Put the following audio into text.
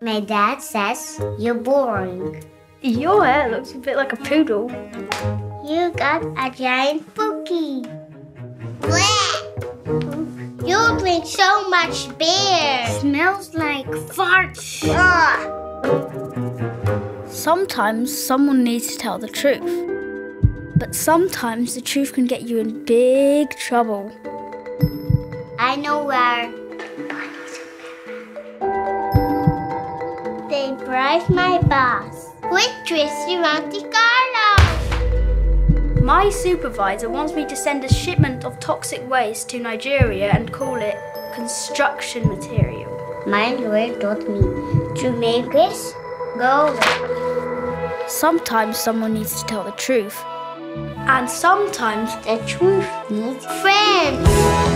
My dad says you're boring. Your hair looks a bit like a poodle. You got a giant bookie. Blech. You drink so much beer. Smells like farts. Ugh. Sometimes someone needs to tell the truth. But sometimes the truth can get you in big trouble. I know where. They bribe my boss with Tristy Monte Carlo. My supervisor wants me to send a shipment of toxic waste to Nigeria and call it construction material. My lawyer told me to make this go away. Sometimes someone needs to tell the truth. And sometimes The truth needs friends.